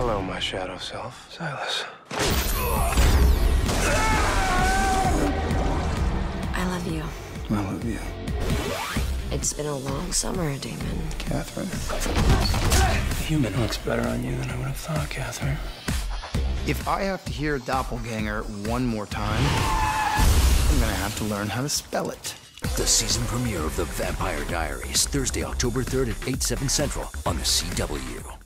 Hello, my shadow self, Silas. I love you. I love you, It's been a long summer, Damon. Katherine. Human looks better on you than I would have thought, Katherine. If I have to hear doppelganger one more time, I'm gonna have to learn how to spell it. The season premiere of The Vampire Diaries, Thursday, October 3rd at 8, 7 central on the CW.